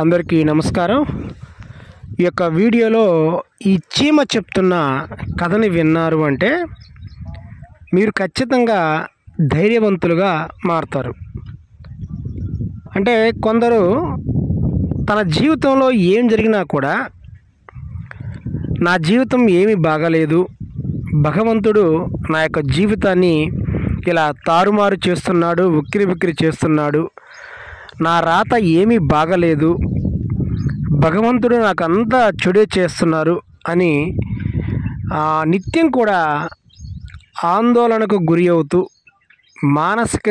అందరికీ నమస్కారం. ఈ యొక్క వీడియోలో ఈ చీమ చెప్తున్న కథని విన్నారు అంటే మీరు ఖచ్చితంగా ధైర్యవంతులుగా మారుతారు. అంటే కొందరు తన జీవితంలో ఏం జరిగినా కూడా నా జీవితం ఏమీ బాగాలేదు. భగవంతుడు నా యొక్క జీవితాన్ని ఇలా తారుమారు చేస్తున్నాడు ఉక్కిరి బిక్కిరి చేస్తున్నాడు. నా రాత ఏమీ బాగలేదు. భగవంతుడు నాకు అంతా చెడే చేస్తున్నారు అని నిత్యం కూడా ఆందోళనకు గురి అవుతూ మానసిక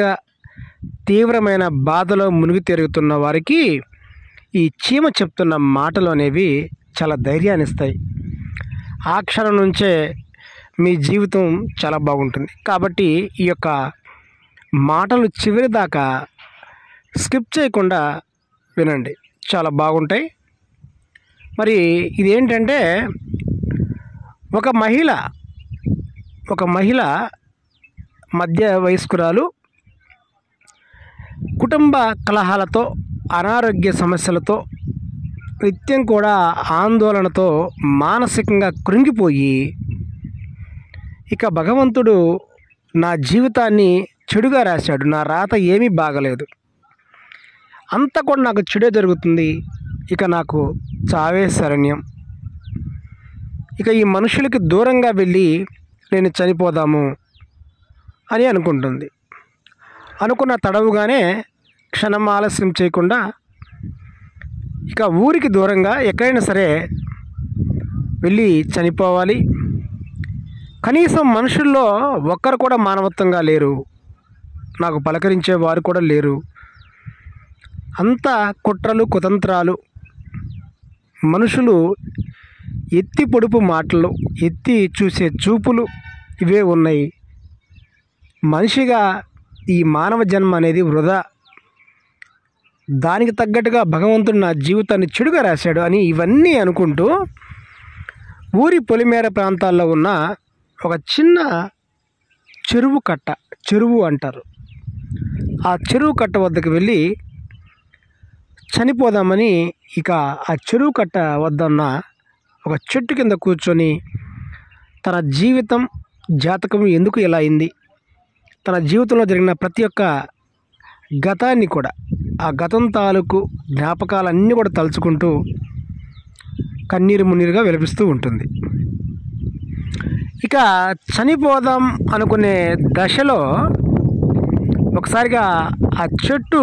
తీవ్రమైన బాధలో మునిగి తిరుగుతున్న వారికి ఈ చీమ చెప్తున్న మాటలు అనేవి చాలా ధైర్యాన్ని ఇస్తాయి. ఆ క్షణం నుంచే మీ జీవితం చాలా బాగుంటుంది. కాబట్టి ఈ యొక్క మాటలు చివరి దాకా స్కిప్ చేయకుండా వినండి. చాలా బాగుంటాయి. మరి ఇదేంటంటే ఒక మహిళ ఒక మహిళ మధ్య వయస్కురాలు కుటుంబ కలహాలతో అనారోగ్య సమస్యలతో నిత్యం కూడా ఆందోళనతో మానసికంగా కృంగిపోయి ఇక భగవంతుడు నా జీవితాన్ని చెడుగా రాశాడు. నా రాత ఏమీ బాగలేదు. అంతా కూడా నాకు చెడే జరుగుతుంది. ఇక నాకు చావే శరణ్యం. ఇక ఈ మనుషులకి దూరంగా వెళ్ళి నేను చనిపోదాము అని అనుకుంటుంది. అనుకున్న తడవుగానే క్షణం ఆలస్యం చేయకుండా ఇక ఊరికి దూరంగా ఎక్కడైనా సరే వెళ్ళి చనిపోవాలి. కనీసం మనుషుల్లో ఒక్కరు కూడా మానవత్వంగా లేరు. నాకు పలకరించే వారు కూడా లేరు. అంతా కుట్రలు కుతంత్రాలు. మనుషులు ఎత్తి పొడుపు మాటలు ఎత్తి చూసే చూపులు ఇవే ఉన్నాయి. మనిషిగా ఈ మానవ జన్మ అనేది వృధా. దానికి తగ్గట్టుగా భగవంతుడు నా జీవితాన్ని చెడుగా రాశాడు అని ఇవన్నీ అనుకుంటూ ఊరి పొలిమేర ప్రాంతాల్లో ఉన్న ఒక చిన్న చెరువు కట్ట చెరువు అంటారు. ఆ చెరువు కట్ట వద్దకు వెళ్ళి చనిపోదామని ఇక ఆ చెరువు కట్ట వద్దన్న ఒక చెట్టు కింద కూర్చొని తన జీవితం జాతకం ఎందుకు ఇలా అయింది? తన జీవితంలో జరిగిన ప్రతి ఒక్క గతాన్ని కూడా ఆ గతం తాలూకు జ్ఞాపకాలన్నీ కూడా తలుచుకుంటూ కన్నీరు మున్నీరుగా విలపిస్తూ ఉంటుంది. ఇక చనిపోదాం అనుకునే దశలో ఒకసారిగా ఆ చెట్టు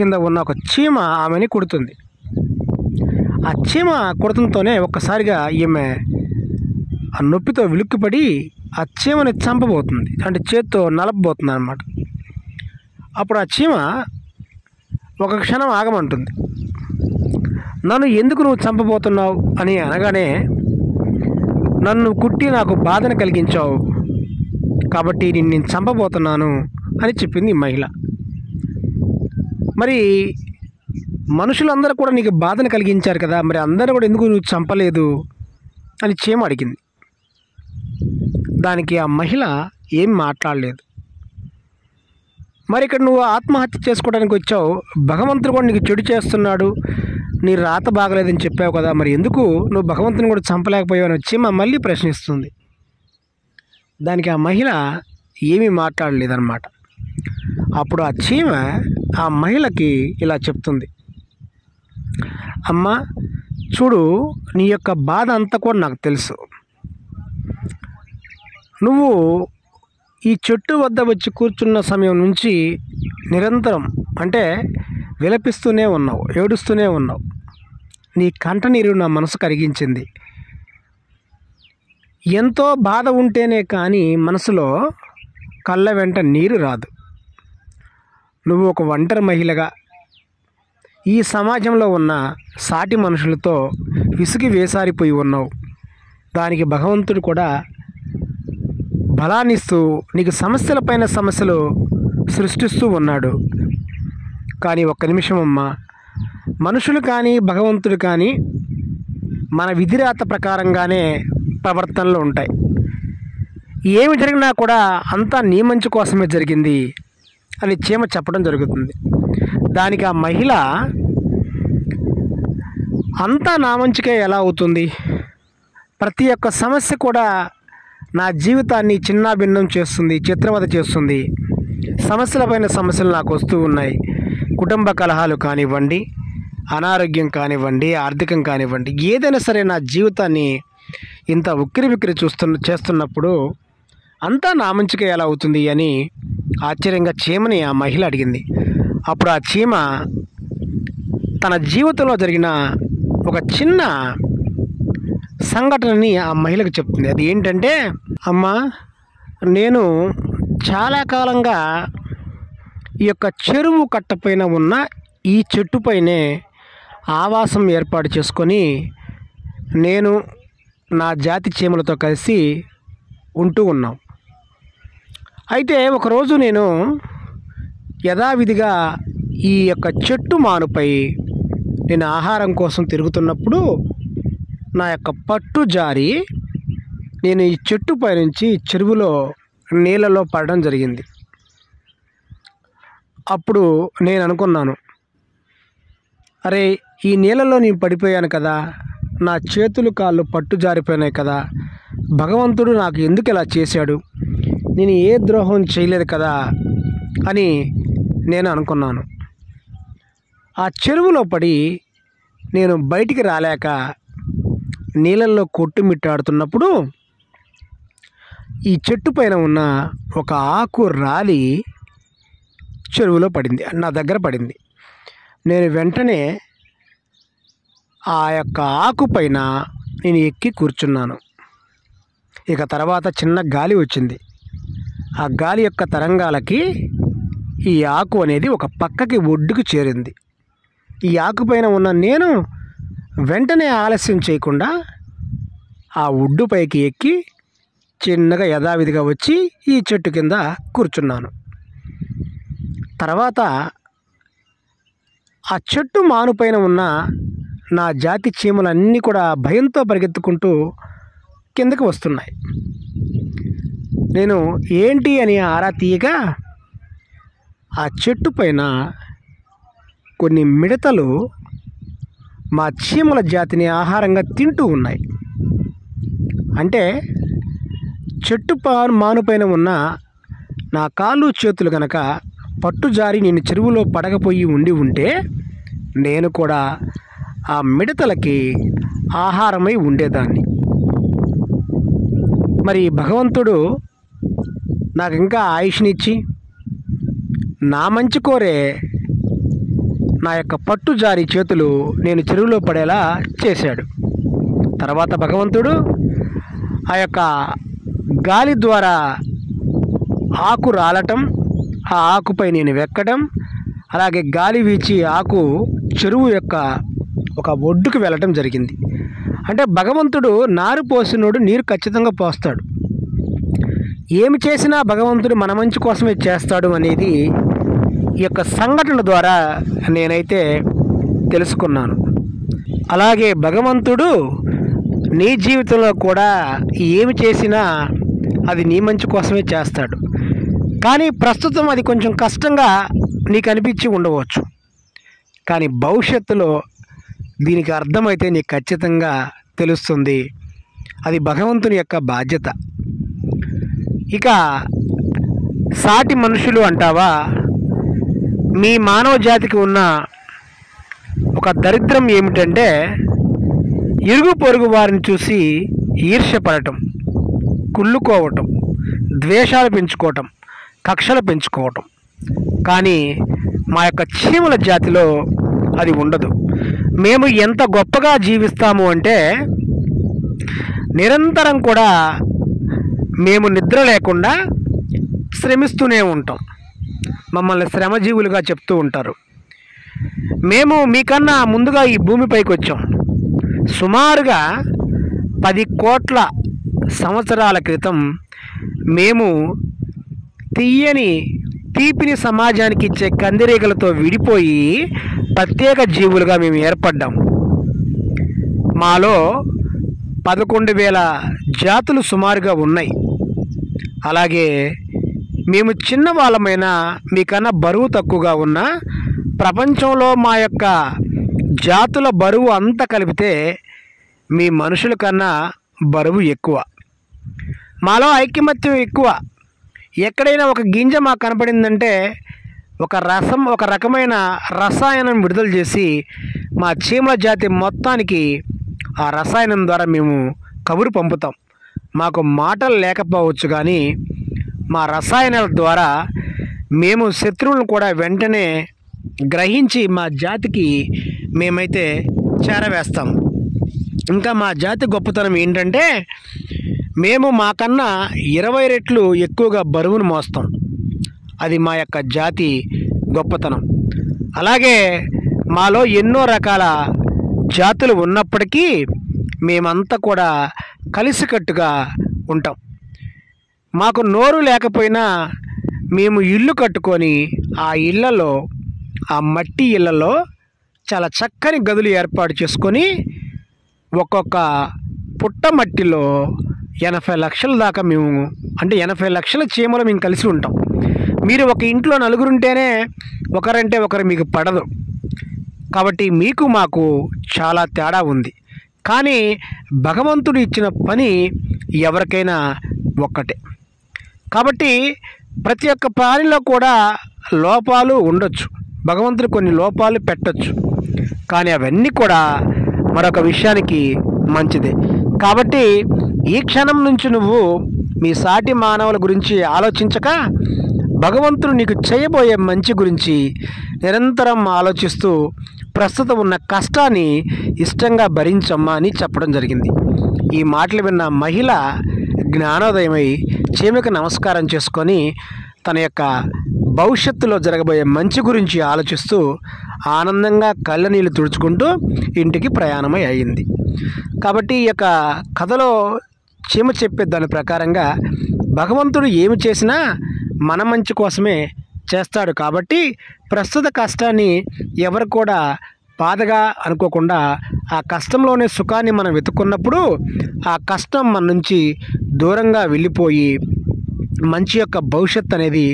కింద ఉన్న ఒక చీమ ఆమెని కుడుతుంది. ఆ చీమ కుడతంతోనే ఒక్కసారిగా ఈమె ఆ నొప్పితో విలుక్కిపడి ఆ చీమని చంపబోతుంది. అంటే చేత్తో నలపబోతుంది అనమాట అప్పుడు ఆ చీమ ఒక క్షణం ఆగమంటుంది. నన్ను ఎందుకు నువ్వు చంపబోతున్నావు అని అనగానే నన్ను కుట్టి నాకు బాధను కలిగించావు. కాబట్టి నేను నేను చంపబోతున్నాను అని చెప్పింది మహిళ. మరి మనుషులందరూ కూడా నీకు బాధను కలిగించారు కదా మరి అందరూ కూడా ఎందుకు నువ్వు చంపలేదు అని చీమ అడిగింది. దానికి ఆ మహిళ ఏం మాట్లాడలేదు. మరి ఇక్కడ నువ్వు ఆత్మహత్య చేసుకోవడానికి వచ్చావు భగవంతుడు కూడా నీకు చెడు చేస్తున్నాడు నీ రాత బాగలేదని చెప్పావు కదా మరి ఎందుకు నువ్వు భగవంతుని కూడా చంపలేకపోయావు అని చీమ మళ్ళీ ప్రశ్నిస్తుంది. దానికి ఆ మహిళ ఏమీ మాట్లాడలేదన్నమాట. అప్పుడు ఆ చీమ ఆ మహిళకి ఇలా చెప్తుంది. అమ్మ చూడు నీ యొక్క బాధ అంతా కూడా నాకు తెలుసు. నువ్వు ఈ చెట్టు వద్ద వచ్చి కూర్చున్న సమయం నుంచి నిరంతరం అంటే విలపిస్తూనే ఉన్నావు ఏడుస్తూనే ఉన్నావు. నీ కంట నీరు నా మనసు కరిగించింది. ఎంతో బాధ ఉంటేనే కానీ మనసులో కళ్ళ వెంట నీరు రాదు. నువ్వు ఒక ఒంటరి మహిళగా ఈ సమాజంలో ఉన్న సాటి మనుషులతో విసిగి వేసారిపోయి ఉన్నావు. దానికి భగవంతుడు కూడా బలాన్నిస్తూ నీకు సమస్యలపైన సమస్యలు సృష్టిస్తూ ఉన్నాడు. కానీ ఒక్క నిమిషం అమ్మా మనుషులు కానీ భగవంతుడు కానీ మన విధిరాత ప్రకారంగానే ప్రవర్తనలు ఉంటాయి. ఏమి జరిగినా కూడా అంతా నీ మంచి కోసమే జరిగింది. అని చీమ చెప్పడం జరుగుతుంది. దానికి ఆ మహిళ అంతా నా మంచికే ఎలా అవుతుంది? ప్రతి ఒక్క సమస్య కూడా నా జీవితాన్ని చిన్నాభిన్నం చేస్తుంది చిత్రవద చేస్తుంది. సమస్యలపైన సమస్యలు నాకు వస్తూ ఉన్నాయి. కుటుంబ కలహాలు కానివ్వండి అనారోగ్యం కానివ్వండి ఆర్థికం కానివ్వండి ఏదైనా సరే నా జీవితాన్ని ఇంత ఉక్కిరి బిక్కిరి చూస్తున్న చేస్తున్నప్పుడు అంతా నా మంచిగా ఎలా అవుతుంది అని ఆశ్చర్యంగా చీమని ఆ మహిళ అడిగింది. అప్పుడు ఆ చీమ తన జీవితంలో జరిగిన ఒక చిన్న సంఘటనని ఆ మహిళకు చెప్తుంది అది ఏంటంటే అమ్మ నేను చాలా కాలంగా ఈ యొక్క చెరువు కట్టపైన ఉన్న ఈ చెట్టుపైనే ఆవాసం ఏర్పాటు చేసుకొని నేను నా జాతి చీమలతో కలిసి ఉంటూ ఉన్నాం. అయితే ఒకరోజు నేను యథావిధిగా ఈ యొక్క చెట్టు మానుపై నేను ఆహారం కోసం తిరుగుతున్నప్పుడు నా యొక్క పట్టు జారి నేను ఈ చెట్టు పైనుంచి చెరువులో నీళ్ళలో పడడం జరిగింది. అప్పుడు నేను అనుకున్నాను అరే ఈ నీళ్ళలో నేను పడిపోయాను కదా నా చేతులు కాళ్ళు పట్టు జారిపోయినాయి కదా భగవంతుడు నాకు ఎందుకు ఇలా చేశాడు? నేను ఏ ద్రోహం చేయలేదు కదా అని నేను అనుకున్నాను. ఆ చెరువులో పడి నేను బయటికి రాలేక నీళ్ళల్లో కొట్టుమిట్టాడుతున్నప్పుడు ఈ చెట్టు పైన ఉన్న ఒక ఆకు రాలి చెరువులో పడింది నా దగ్గర పడింది. నేను వెంటనే ఆ యొక్క ఆకు పైన నేను ఎక్కి కూర్చున్నాను. ఇక తర్వాత చిన్న గాలి వచ్చింది. ఆ గాలి యొక్క తరంగాలకి ఈ ఆకు అనేది ఒక పక్కకి ఒడ్డుకు చేరింది. ఈ ఆకు పైన ఉన్న నేను వెంటనే ఆలస్యం చేయకుండా ఆ ఒడ్డు పైకి ఎక్కి చిన్నగా యథావిధిగా వచ్చి ఈ చెట్టు కింద కూర్చున్నాను. తర్వాత ఆ చెట్టు మానుపైన ఉన్న నా జాతి చీమలన్నీ కూడా భయంతో పరిగెత్తుకుంటూ కిందకి వస్తున్నాయి. నేను ఏంటి అని ఆరా తీయగా ఆ చెట్టు పైన కొన్ని మిడతలు మా చీమల జాతిని ఆహారంగా తింటూ ఉన్నాయి. అంటే చెట్టు పా మానుపైన ఉన్న నా కాళ్ళు చేతులు కనుక పట్టు జారి నేను చెరువులో పడకపోయి ఉండి ఉంటే నేను కూడా ఆ మిడతలకి ఆహారమై ఉండేదాన్ని. మరి భగవంతుడు నాకు ఇంకా ఆయుష్నిచ్చి నా మంచి కోరే నా యొక్క పట్టు జారి చేతులు నేను చెరువులో పడేలా చేశాడు. తర్వాత భగవంతుడు ఆ యొక్క గాలి ద్వారా ఆకు రాలటం ఆ ఆకుపై నేను వెక్కడం అలాగే గాలి వీచి ఆకు చెరువు యొక్క ఒక ఒడ్డుకు వెళ్ళటం జరిగింది. అంటే భగవంతుడు నారు పోసినోడు నీరు ఖచ్చితంగా పోస్తాడు. ఏమి చేసినా భగవంతుడు మన మంచి కోసమే చేస్తాడు అనేది ఈ యొక్క సంఘటన ద్వారా నేనైతే తెలుసుకున్నాను. అలాగే భగవంతుడు నీ జీవితంలో కూడా ఏమి చేసినా అది నీ మంచి కోసమే చేస్తాడు. కానీ ప్రస్తుతం అది కొంచెం కష్టంగా నీకు అనిపించి ఉండవచ్చు. కానీ భవిష్యత్తులో దీనికి అర్థమైతే నీకు ఖచ్చితంగా తెలుస్తుంది. అది భగవంతుని యొక్క బాధ్యత. ఇక సాటి మనుషులు అంటావా? మీ మానవ జాతికి ఉన్న ఒక దరిద్రం ఏమిటంటే ఇరుగు పొరుగు వారిని చూసి ఈర్ష్యపడటం కుళ్ళుకోవటం ద్వేషాలు పెంచుకోవటం కక్షలు పెంచుకోవటం. కానీ మా యొక్క చీమల జాతిలో అది ఉండదు. మేము ఎంత గొప్పగా జీవిస్తాము అంటే నిరంతరం కూడా మేము నిద్ర లేకుండా శ్రమిస్తూనే ఉంటాం. మమ్మల్ని శ్రమజీవులుగా చెప్తూ ఉంటారు. మేము మీకన్నా ముందుగా ఈ భూమిపైకి వచ్చాం. సుమారుగా పది కోట్ల సంవత్సరాల క్రితం మేము తీయని తీపిని సమాజానికి ఇచ్చే కందిరీగలతో విడిపోయి ప్రత్యేక జీవులుగా మేము ఏర్పడ్డాం. మాలో పదకొండు వేల జాతులు సుమారుగా ఉన్నాయి. అలాగే మేము చిన్న వాళ్ళమైనా మీకన్నా బరువు తక్కువగా ఉన్న ప్రపంచంలో మా యొక్క జాతుల బరువు అంతా కలిపితే మీ మనుషుల కన్నా బరువు ఎక్కువ. మాలో ఐకమత్యం ఎక్కువ. ఎక్కడైనా ఒక గింజ మాకు కనపడిందంటే ఒక రసం ఒక రకమైన రసాయనం విడుదల చేసి మా చీమల జాతి మొత్తానికి ఆ రసాయనం ద్వారా మేము కబురు పంపుతాం. మాకు మాటలు లేకపోవచ్చు కానీ మా రసాయనాల ద్వారా మేము శత్రువులను కూడా వెంటనే గ్రహించి మా జాతికి మేమైతే చేరవేస్తాం. ఇంకా మా జాతి గొప్పతనం ఏంటంటే మేము మాకన్నా ఇరవై రెట్లు ఎక్కువగా బరువును మోస్తాం. అది మా యొక్క జాతి గొప్పతనం. అలాగే మాలో ఎన్నో రకాల జాతులు ఉన్నప్పటికీ మేమంతా కూడా కలిసికట్టుగా ఉంటాం. మాకు నోరు లేకపోయినా మేము ఇల్లు కట్టుకొని ఆ ఇళ్ళలో ఆ మట్టి ఇళ్ళలో చాలా చక్కని గదులు ఏర్పాటు చేసుకొని ఒక్కొక్క పుట్ట మట్టిలో ఎనభై లక్షల దాకా మేము అంటే ఎనభై లక్షల చీమలు మేము కలిసి ఉంటాం. మీరు ఒక ఇంట్లో నలుగురుంటేనే ఒకరంటే ఒకరు మీకు పడదు. కాబట్టి మీకు మాకు చాలా తేడా ఉంది. కానీ భగవంతుడు ఇచ్చిన పని ఎవరికైనా ఒక్కటే. కాబట్టి ప్రతి ఒక్క ప్రాణిలో కూడా లోపాలు ఉండొచ్చు. భగవంతుడు కొన్ని లోపాలు పెట్టచ్చు. కానీ అవన్నీ కూడా మరొక విషయానికి మంచిదే. కాబట్టి ఈ క్షణం నుంచి నువ్వు మీ సాటి మానవుల గురించి ఆలోచించక భగవంతుడు నీకు చేయబోయే మంచి గురించి నిరంతరం ఆలోచిస్తూ ప్రస్తుతం ఉన్న కష్టాన్ని ఇష్టంగా భరించమ్మా అని చెప్పడం జరిగింది. ఈ మాటలు విన్న మహిళ జ్ఞానోదయమై చీమకు నమస్కారం చేసుకొని తన యొక్క భవిష్యత్తులో జరగబోయే మంచి గురించి ఆలోచిస్తూ ఆనందంగా కళ్ళ నీళ్ళు తుడుచుకుంటూ ఇంటికి ప్రయాణమై అయింది. కాబట్టి ఈ యొక్క కథలో చీమ చెప్పే దాని ప్రకారంగా భగవంతుడు ఏమి చేసినా మన మంచి కోసమే చేస్తాడు కాబట్టి ప్రస్తుత కష్టాన్ని ఎవరు కూడా బాధగా అనుకోకుండా ఆ కష్టంలోనే సుఖాన్ని మనం వెతుక్కున్నప్పుడు ఆ కష్టం మన నుంచి దూరంగా వెళ్ళిపోయి మంచి యొక్క భవిష్యత్ అనేది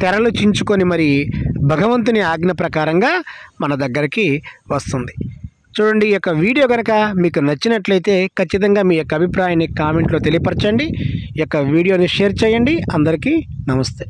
తెరలు చించుకొని మరి భగవంతుని ఆజ్ఞ ప్రకారంగా మన దగ్గరికి వస్తుంది. చూడండి ఈ యొక్క వీడియో కనుక మీకు నచ్చినట్లయితే ఖచ్చితంగా మీ యొక్క అభిప్రాయాన్ని కామెంట్లో తెలియపరచండి. ఈ యొక్క వీడియోని షేర్ చేయండి. అందరికీ నమస్తే.